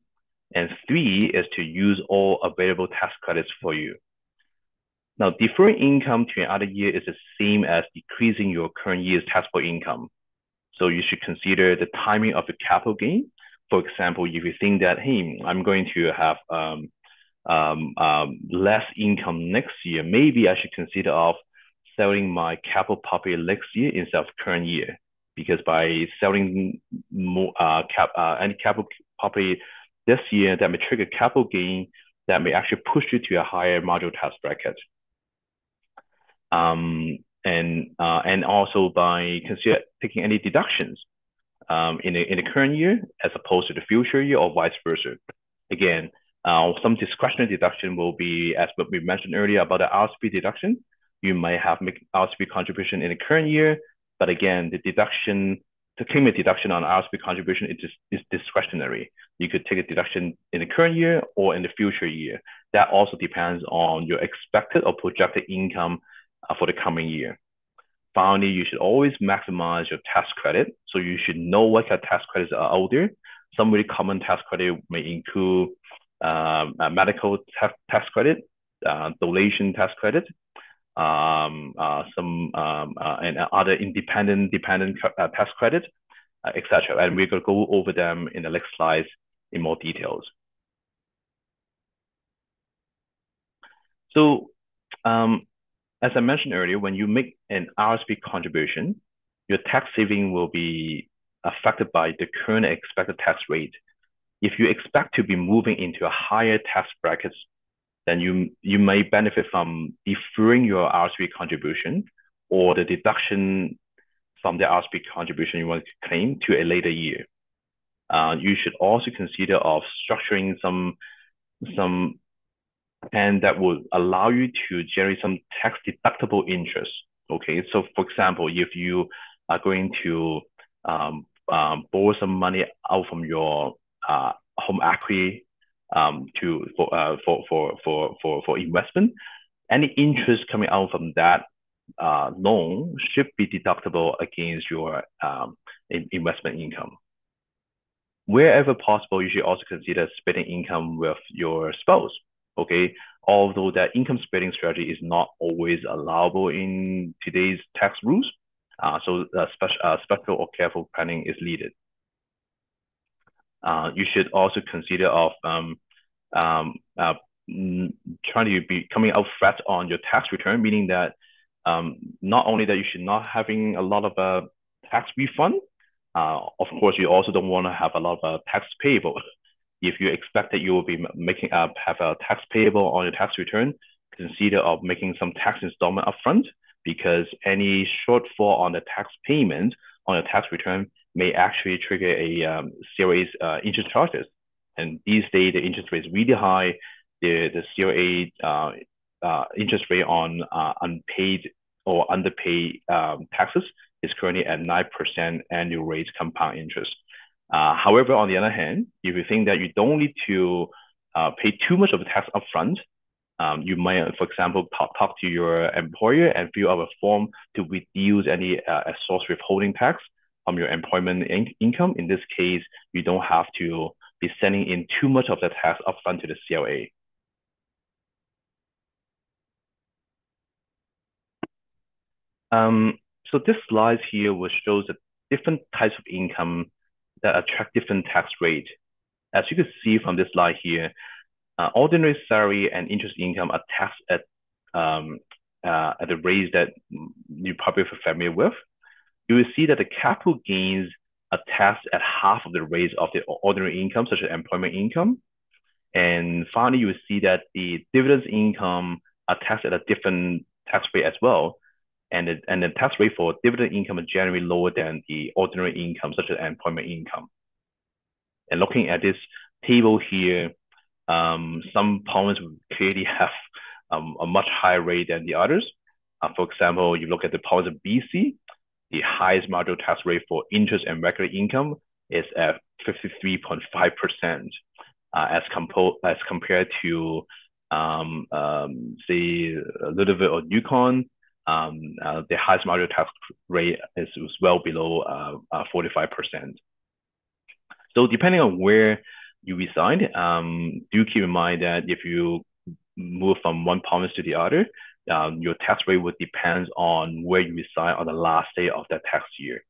And three is to use all available tax credits for you. Now, deferring income to another year is the same as decreasing your current year's taxable income. So you should consider the timing of the capital gain for example, if you think that, hey, I'm going to have um, um, um, less income next year, maybe I should consider of selling my capital property next year instead of current year. Because by selling more uh, cap, uh, any capital property this year, that may trigger capital gain that may actually push you to a higher marginal tax bracket. Um, and uh, and also by consider taking any deductions um, in, the, in the current year as opposed to the future year or vice versa. Again, uh, some discretionary deduction will be, as we mentioned earlier about the RSP deduction, you might have make RSP contribution in the current year, but again, the deduction, the claim a deduction on RSP contribution is, is discretionary. You could take a deduction in the current year or in the future year. That also depends on your expected or projected income uh, for the coming year. Finally, you should always maximize your tax credit. So you should know what kind of tax credits are out there. Some really common tax credit may include um, medical tax, credit, uh, donation tax credit, um, uh, some um, uh, and other independent dependent uh, tax credit, uh, etc. And we're going to go over them in the next slides in more details. So um, as I mentioned earlier, when you make an RSP contribution, your tax saving will be affected by the current expected tax rate. If you expect to be moving into a higher tax brackets, then you, you may benefit from deferring your RSP contribution or the deduction from the RSP contribution you want to claim to a later year. Uh, you should also consider of structuring some some and that would allow you to generate some tax deductible interest. Okay, so for example, if you are going to um, um, borrow some money out from your uh, home equity um, to for, uh, for, for, for, for, for investment, any interest coming out from that uh, loan should be deductible against your um, investment income. Wherever possible, you should also consider splitting income with your spouse okay? Although that income splitting strategy is not always allowable in today's tax rules, uh, so uh, special, uh, special or careful planning is needed. Uh, you should also consider of um, um, uh, trying to be coming out flat on your tax return, meaning that um, not only that you should not having a lot of uh, tax refund, uh, of course, you also don't want to have a lot of uh, tax payable if you expect that you will be making up have a tax payable on your tax return, consider of making some tax installment upfront because any shortfall on the tax payment on your tax return may actually trigger a um, uh, interest charges. And these days, the interest rate is really high. The, the CRA uh, uh, interest rate on uh, unpaid or underpaid um, taxes is currently at 9% annual rate compound interest. Uh, however, on the other hand, if you think that you don't need to uh, pay too much of the tax upfront, um, you might, for example, talk, talk to your employer and fill out a form to reduce any uh, source withholding tax from your employment in income. In this case, you don't have to be sending in too much of the tax upfront to the CRA. Um, so this slide here will show the different types of income that attract different tax rate. As you can see from this slide here, uh, ordinary salary and interest income are taxed at um, uh, at the rates that you probably are familiar with. You will see that the capital gains are taxed at half of the rates of the ordinary income, such as employment income. And finally, you will see that the dividends income are taxed at a different tax rate as well. And the, and the tax rate for dividend income is generally lower than the ordinary income, such as employment income. And looking at this table here, um, some provinces clearly have um, a much higher rate than the others. Uh, for example, you look at the province of BC, the highest marginal tax rate for interest and regular income is at 53.5% uh, as, compo- as compared to, um, um, say, a little bit of Yukon, um, uh, the highest marginal tax rate is, is well below uh, 45%. Uh, so depending on where you reside, um, do keep in mind that if you move from one province to the other, um, your tax rate would depend on where you reside on the last day of that tax year.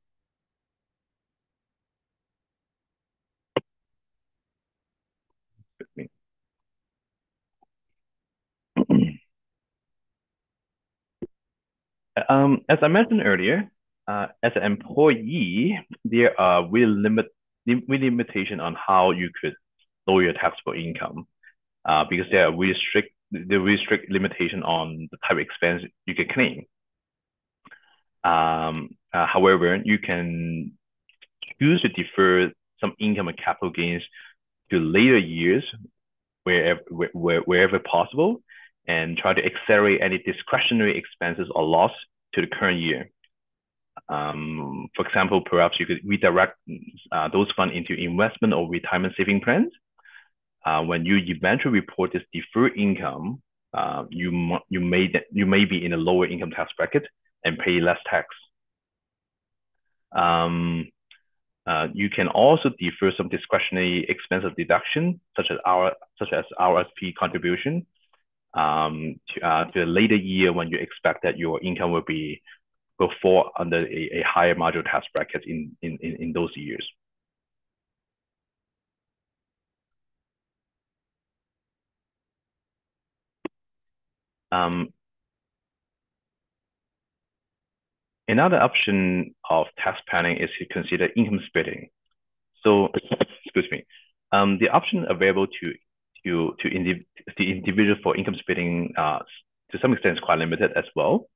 Um, as I mentioned earlier, uh, as an employee, there are really limit really limitation on how you could lower your taxable income, uh, because there are really strict the really strict limitation on the type of expense you can claim. Um, uh, however, you can choose to defer some income and capital gains to later years wherever, where, wherever possible and try to accelerate any discretionary expenses or loss to the current year. Um, for example, perhaps you could redirect uh, those funds into investment or retirement saving plans uh, when you eventually report this deferred income, uh, you you may you may be in a lower income tax bracket and pay less tax. Um, uh, you can also defer some discretionary expense of deduction, such as our such as RSP contribution, um, to, uh, to a later year when you expect that your income will be will fall under a, a higher marginal tax bracket in, in, in those years. Um, another option of tax planning is to consider income splitting. So, excuse me, um, the option available to to to indi the individual for income splitting uh, to some extent is quite limited as well.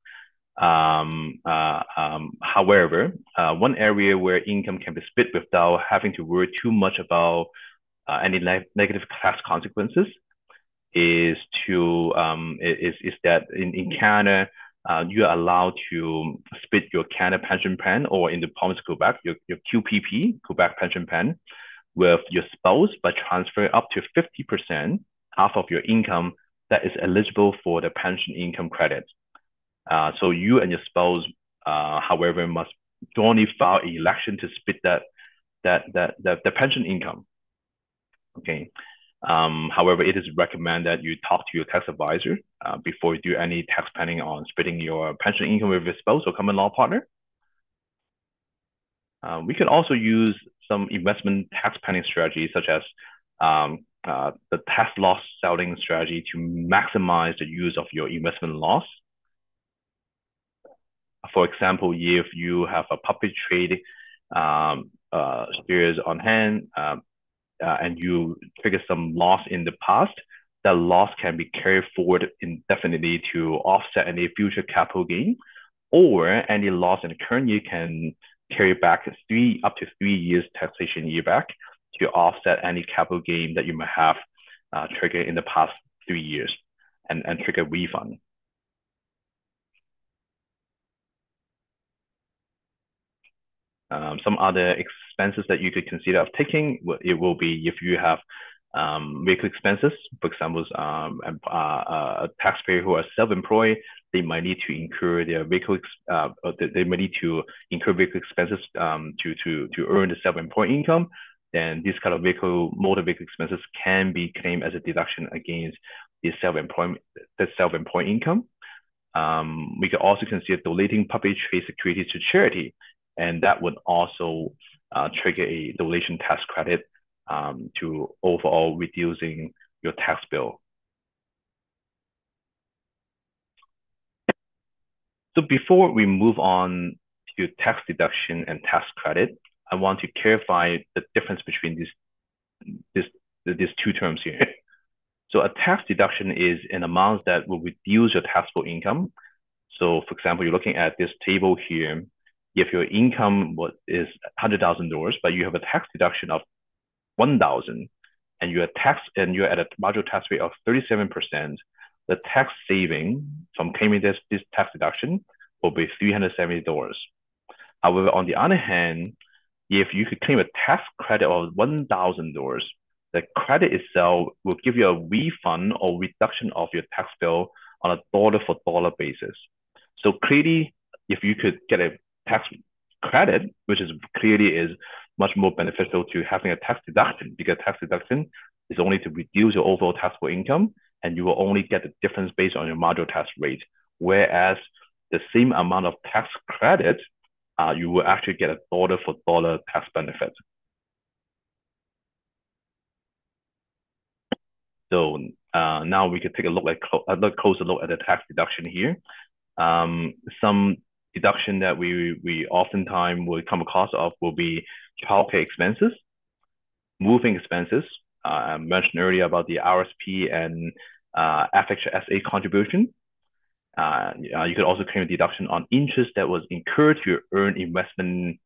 Um, uh, um, however, uh, one area where income can be split without having to worry too much about uh, any ne negative tax consequences is to um, is is that in, in Canada uh, you are allowed to split your Canada pension plan or in the province of Quebec your, your QPP Quebec pension plan with your spouse by transferring up to 50% half of your income that is eligible for the pension income credit. Uh, so you and your spouse, uh, however, must jointly file an election to split that that that that the pension income. Okay. Um, however, it is recommended that you talk to your tax advisor uh, before you do any tax planning on splitting your pension income with your spouse or common law partner. Uh, we can also use some investment tax planning strategies such as um, uh, the tax loss selling strategy to maximize the use of your investment loss. For example, if you have a public trade um, uh, shares on hand, um, uh, and you trigger some loss in the past, that loss can be carried forward indefinitely to offset any future capital gain, or any loss in the current year can carry back three up to three years taxation year back to offset any capital gain that you might have uh, triggered in the past three years and, and trigger refund. Um, some other expenses that you could consider of taking, it will be if you have um, vehicle expenses, for example, um, uh, uh, a taxpayer who are self-employed, they might need to incur their vehicle, uh, they might need to incur vehicle expenses um, to, to, to earn the self-employed income. Then this kind of vehicle, motor vehicle expenses can be claimed as a deduction against the self-employed, the self-employed income. Um, we could also consider donating public trade securities to charity, and that would also uh, trigger a donation tax credit um, to overall reducing your tax bill. So before we move on to tax deduction and tax credit, I want to clarify the difference between these, this, these two terms here. So a tax deduction is an amount that will reduce your taxable income. So for example, you're looking at this table here. If your income is $100,000, but you have a tax deduction of 1,000 and you're tax and you're at a marginal tax rate of 37%, the tax saving from claiming this, this tax deduction will be $370. However, on the other hand, if you could claim a tax credit of $1,000, the credit itself will give you a refund or reduction of your tax bill on a dollar for dollar basis. So clearly, if you could get a tax credit, which is clearly is much more beneficial to having a tax deduction because tax deduction is only to reduce your overall taxable income and you will only get the difference based on your marginal tax rate. Whereas the same amount of tax credit, uh, you will actually get a dollar for dollar tax benefit. So uh, now we can take a look at a closer look at the tax deduction here. Um, some deduction that we we oftentimes will come across of will be childcare expenses, moving expenses. Uh, I mentioned earlier about the RSP and uh, FHSA contribution. Uh, you could also claim a deduction on interest that was incurred to earn investment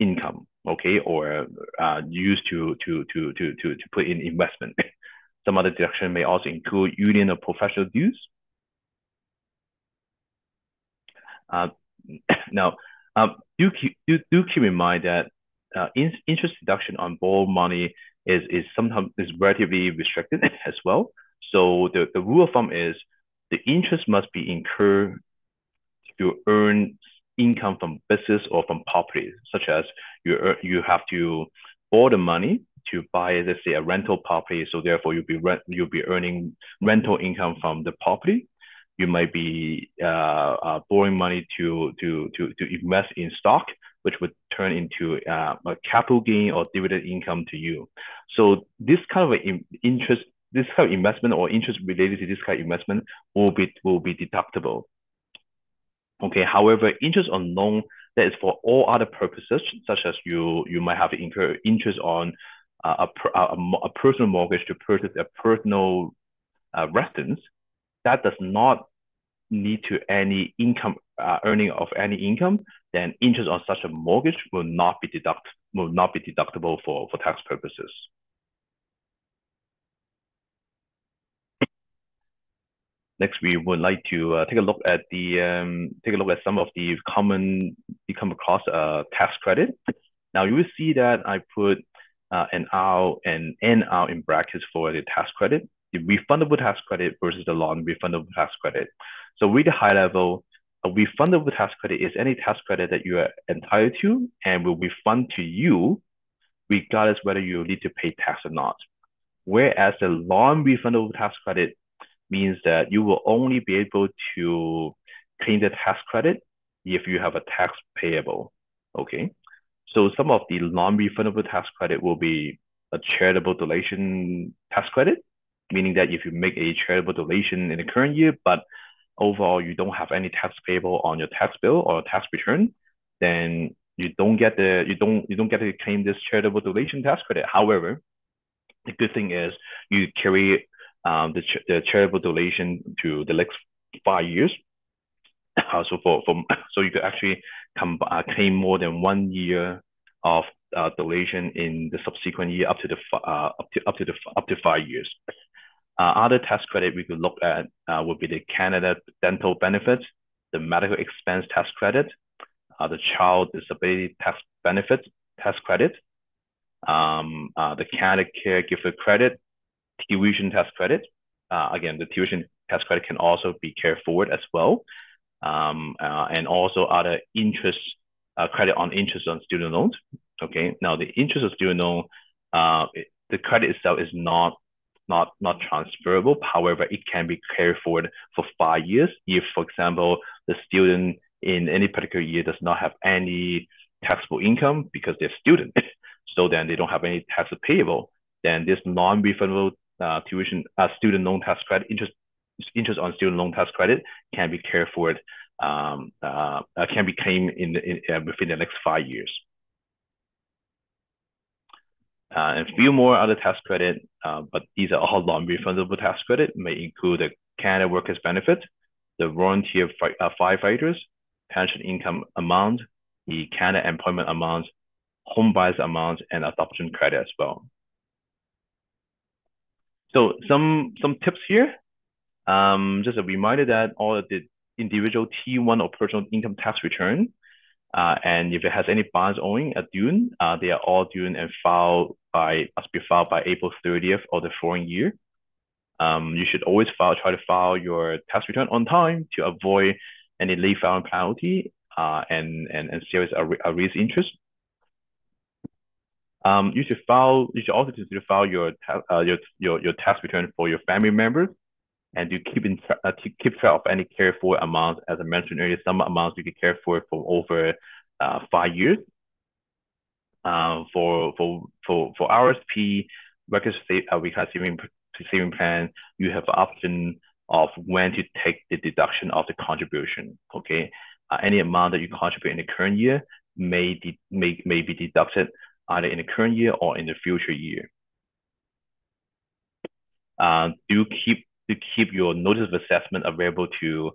income, okay, or uh, used to to to to to to put in investment. Some other deduction may also include union or professional dues. Uh, now, um, do, keep, do, do keep in mind that uh, in, interest deduction on borrowed money is, is sometimes is relatively restricted as well. So the, the rule of thumb is the interest must be incurred to earn income from business or from property, such as you, earn, you have to borrow the money to buy, let's say, a rental property. So therefore, you'll be rent, you'll be earning rental income from the property. You might be uh, uh, borrowing money to to to to invest in stock, which would turn into uh, a capital gain or dividend income to you. So this kind of interest, this kind of investment or interest related to this kind of investment will be will be deductible. Okay. However, interest on loan that is for all other purposes, such as you you might have incur interest on a, a, a, personal mortgage to purchase a personal uh, residence, that does not need to any income uh, earning of any income, then interest on such a mortgage will not be deduct will not be deductible for, for tax purposes. Next, we would like to uh, take a look at the um, take a look at some of the common you become across uh, tax credit. Now you will see that I put uh, an R and NR in brackets for the tax credit, the refundable tax credit versus the non-refundable tax credit. So the high level, a refundable tax credit is any tax credit that you are entitled to and will refund to you regardless whether you need to pay tax or not. Whereas the non-refundable tax credit means that you will only be able to claim the tax credit if you have a tax payable. Okay. So some of the non-refundable tax credit will be a charitable donation tax credit, meaning that if you make a charitable donation in the current year, but overall you don't have any tax payable on your tax bill or tax return, then you don't get the you don't you don't get to claim this charitable donation tax credit. However, the good thing is you carry um, the, ch the charitable donation to the next five years. Uh, so for, for so you could actually come uh, claim more than one year of uh, donation in the subsequent year up to the uh, up to up to the up to five years. Uh, other tax credit we could look at uh, would be the Canada dental benefits, the medical expense tax credit, uh, the child disability tax benefit tax credit, um, uh, the Canada caregiver credit, tuition tax credit. Uh, again, the tuition tax credit can also be carried forward as well, um, uh, and also other interest uh, credit on interest on student loans. Okay, now the interest of student loan, uh, it, the credit itself is not not not transferable. However, it can be carried forward for five years if, for example, the student in any particular year does not have any taxable income because they're student. so then they don't have any tax payable. Then this non-refundable uh, tuition uh, student loan tax credit interest interest on student loan tax credit can be carried forward um, uh, uh can be claimed in, in uh, within the next five years. Uh, and a few more other tax credit, but these are all non-refundable tax credit, may include the Canada Workers Benefit, the volunteer fi uh, firefighters, pension income amount, the Canada employment amount, home buyers amount, and adoption credit as well. So some some tips here. Um, just a reminder that all the individual T1 or personal income tax return uh, and if it has any bonds owing at due, uh, they are all due and filed by must be filed by April 30th of the following year. Um, you should always file, try to file your tax return on time to avoid any late filing penalty uh, and, and, and serious arrears interest. Um, you should file. You should also consider file your, uh, your your your tax return for your family members and to keep in uh, to keep track of any carry forward amounts. As I mentioned earlier, some amounts you can carry forward for over uh, five years. Uh, for for for for RSP records uh, we have saving saving plan, you have option of when to take the deduction of the contribution. Okay, uh, any amount that you contribute in the current year may de- may may be deducted either in the current year or in the future year. Uh, do keep to keep your notice of assessment available to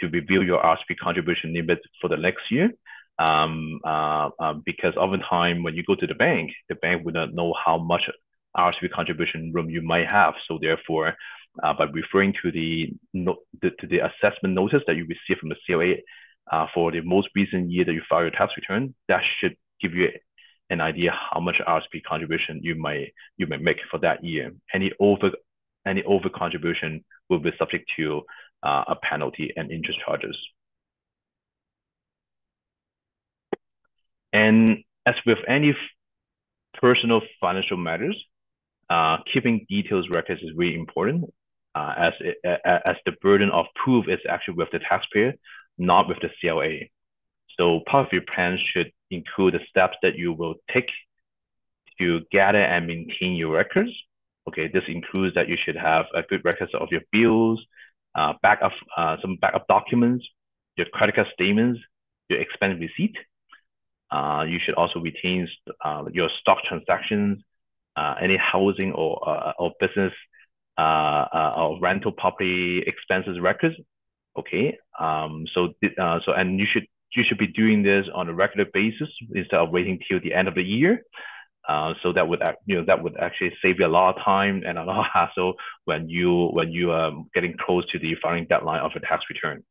to review your RSP contribution limit for the next year. Um, uh, uh, because oftentimes when you go to the bank, the bank would not know how much RSP contribution room you might have. So therefore, uh, by referring to the, no, the, to the assessment notice that you receive from the CRA uh, for the most recent year that you file your tax return, that should give you an idea how much RSP contribution you might you might make for that year. Any over any over contribution will be subject to uh, a penalty and interest charges. And as with any personal financial matters, uh, keeping details records is really important uh, as, it, as the burden of proof is actually with the taxpayer, not with the CRA. So part of your plan should include the steps that you will take to gather and maintain your records Okay, this includes that you should have a good records of your bills, uh, backup, uh, some backup documents, your credit card statements, your expense receipt. Uh, you should also retain uh, your stock transactions, uh, any housing or, uh, or business uh, uh, or rental property expenses records. Okay, um, so uh, so and you should you should be doing this on a regular basis instead of waiting till the end of the year. Uh, so that would you know that would actually save you a lot of time and a lot of hassle when you when you are um, getting close to the filing deadline of a tax return.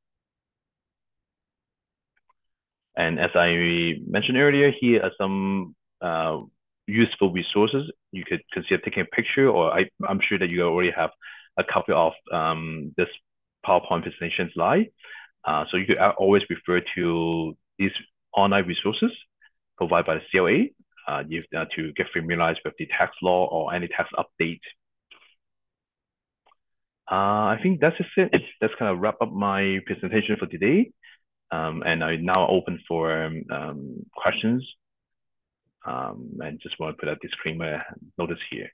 And as I mentioned earlier, here are some uh, useful resources. You could consider taking a picture, or I, am sure that you already have a copy of um, this PowerPoint presentation slide. Uh, so you could always refer to these online resources provided by the CRA uh, you, uh, to get familiarized with the tax law or any tax update. Uh, I think that's it. That's kind of wrap up my presentation for today. Um, and I now open for um, um, questions. Um, and just want to put a disclaimer notice here.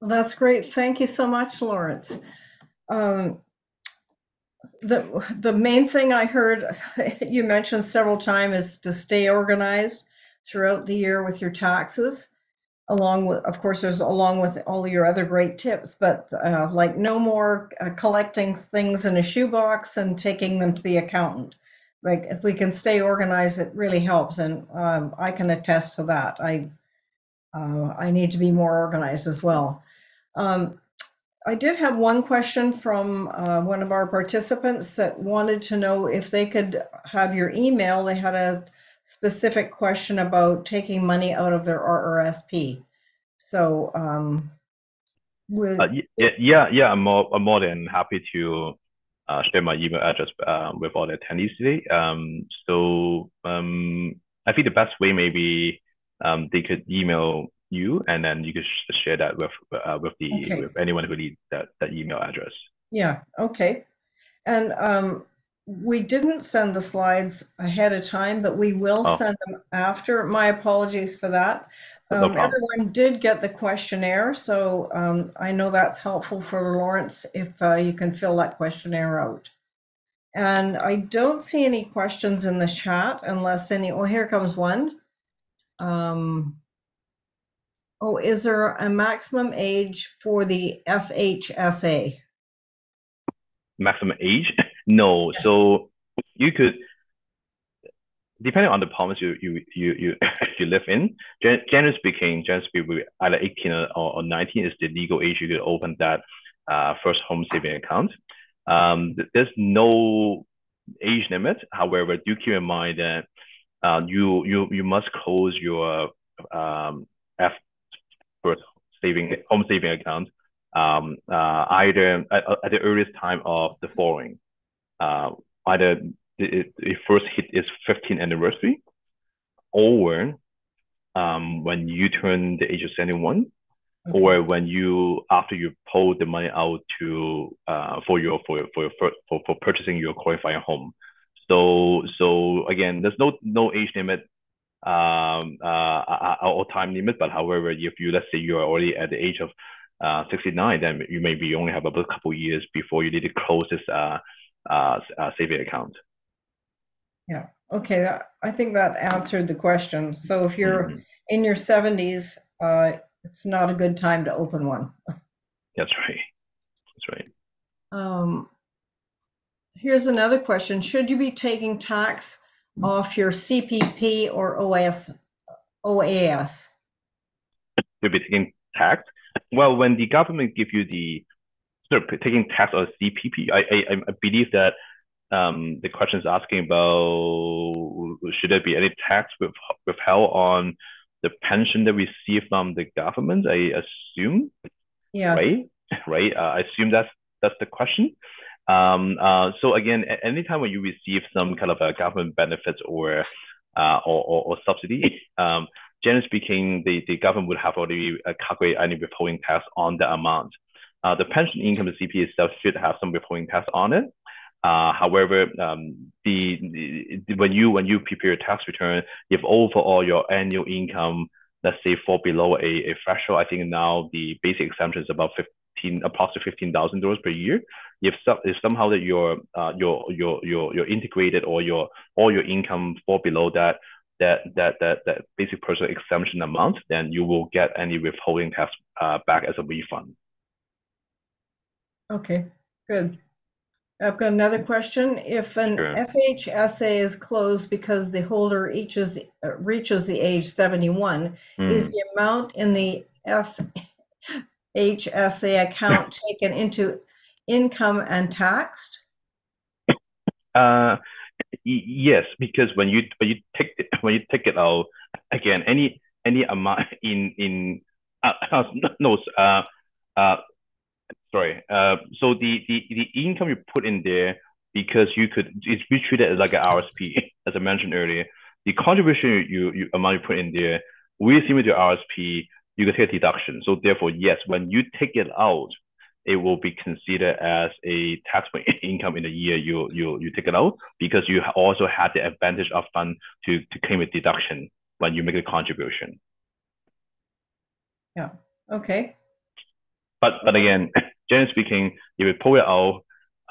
Well, that's great. Thank you so much, Lawrence. Um, the the main thing I heard you mentioned several times is to stay organized throughout the year with your taxes. Along with, of course, there's along with all your other great tips, but uh, like no more uh, collecting things in a shoebox and taking them to the accountant. Like if we can stay organized, it really helps, and um, I can attest to that. I uh, I need to be more organized as well. Um, I did have one question from uh, one of our participants that wanted to know if they could have your email. They had a specific question about taking money out of their RRSP. So, um, with, Uh, yeah, yeah, I'm more, I'm more than happy to uh, share my email address uh, with all the attendees today. Um, so um, I think the best way maybe um, they could email you, and then you could sh- share that with uh, with the Okay. with anyone who needs that that email address. yeah, okay. And um, we didn't send the slides ahead of time, but we will Oh. send them after. My apologies for that. No Um, problem. everyone did get the questionnaire, so um, I know that's helpful for Lawrence if uh, you can fill that questionnaire out. And I don't see any questions in the chat unless any, oh, here comes one. Um, oh, is there a maximum age for the FHSA? maximum age? No. Yeah. So you could, depending on the province you you you you, you live in, gen- generally speaking, generally speaking, either 18 or, or 19 is the legal age you could open that uh, first home saving account. Um, there's no age limit. However, do keep in mind that uh, you you you must close your um, F first saving home saving account um, uh, either at, at the earliest time of the following. Uh, either it, the first hit its 15th anniversary, or um, when you turn the age of 71, Okay. or when you after you pull the money out to uh, for your for your, for your for, for purchasing your qualifying home. So so again, there's no no age limit um, uh, or time limit. But however, if you let's say you are already at the age of uh, 69, then you maybe only have about a couple years before you need to close this uh, uh, uh, saving account. Yeah. Okay, that- I think that answered the question. So if you're Mhm. in your 70s, uh, it's not a good time to open one. That's right. That's right. Um, here's another question. Should you be taking tax off your CPP or OAS? OAS? You'll be taking tax. Well, when the government give you the sort of taking tax on CPP, I I, I believe that um, the question is asking about should there be any tax with, withheld on the pension that we receive from the government? I assume, Yes. right? Right. Uh, I assume that's that's the question. Um, uh, so again, anytime when you receive some kind of a government benefits or uh, or, or, or subsidy, um, generally speaking, the, the government would have already uh, calculated any withholding tax on the amount. Uh, the pension income, the CP itself should have some withholding tax on it. Uh, however, um, the, the when you when you prepare your tax return, if overall your annual income, let's say, fall below a, a threshold, I think now the basic exemption is about 15, approximately fifteen thousand dollars per year. If some, if somehow that your uh, your your your your integrated or your all your income fall below that that that that that basic personal exemption amount, then you will get any withholding tax uh, back as a refund. Okay, good. I've got another question. If an Sure. FHSA is closed because the holder reaches, uh, reaches the age 71, is Mm. the amount in the FHSA account taken into income and taxed? Uh, yes, because when you when you take it, when you take it out again, any any amount in in uh, no uh uh sorry uh so the the the income you put in there because you could it's be treated as like an RSP as I mentioned earlier. The contribution you you, you amount you put in there, we similar to RSP, you can take a deduction. So therefore, yes, when you take it out, it will be considered as a taxable income in the year you you you take it out because you also had the advantage of fund to to claim a deduction when you make a contribution. Yeah. Okay, But but again, generally speaking, if you pull it out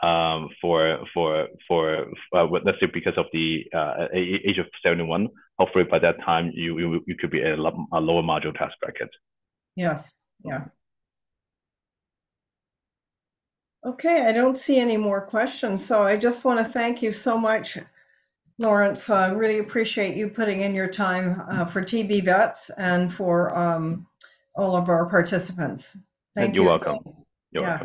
um, for for for uh, let's say because of the uh, age of seventy one, hopefully by that time you you, you could be a, a lower marginal tax bracket. yes, yeah. Okay, I don't see any more questions, so I just want to thank you so much, Lawrence. I really appreciate you putting in your time uh, for TB Vets and for um, all of our participants. Thank You're you. welcome. You're Yeah. welcome.